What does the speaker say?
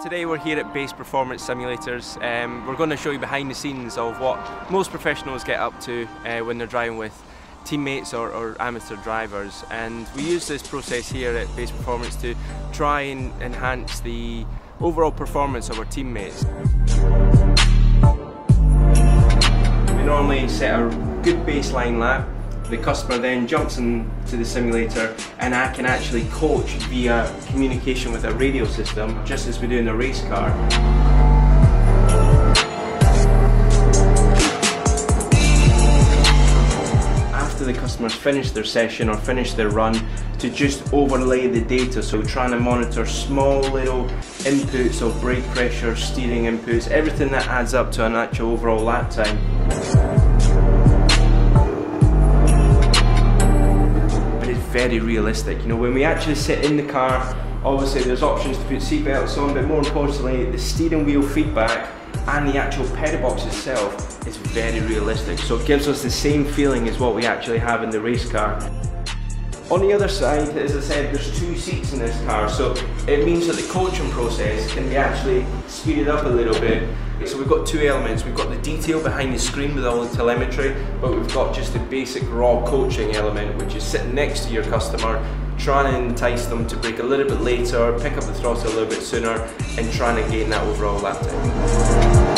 Today we're here at Base Performance Simulators. Um, we're going to show you behind the scenes of what most professionals get up to uh, when they're driving with teammates or, or, amateur drivers and we use this process here at Base Performance to try and enhance the overall performance of our teammates. We normally set a good baseline lap the customer then jumps into the simulator and I can actually coach via communication with a radio system, just as we do in a race car. After the customers finish their session or finish their run, to just overlay the data, so trying to monitor small little inputs of brake pressure, steering inputs, everything that adds up to an actual overall lap time. Very realistic. You know, when we actually sit in the car, obviously there's options to put seatbelts on, but more importantly, the steering wheel feedback and the actual pedal box itself is very realistic. So it gives us the same feeling as what we actually have in the race car. On the other side, as I said, there's two seats in this car, so it means that the coaching process can be actually speeded up a little bit. So we've got two elements. We've got the detail behind the screen with all the telemetry, but we've got just the basic raw coaching element, which is sitting next to your customer, trying to entice them to brake a little bit later, pick up the throttle a little bit sooner, and trying to gain that overall lap time.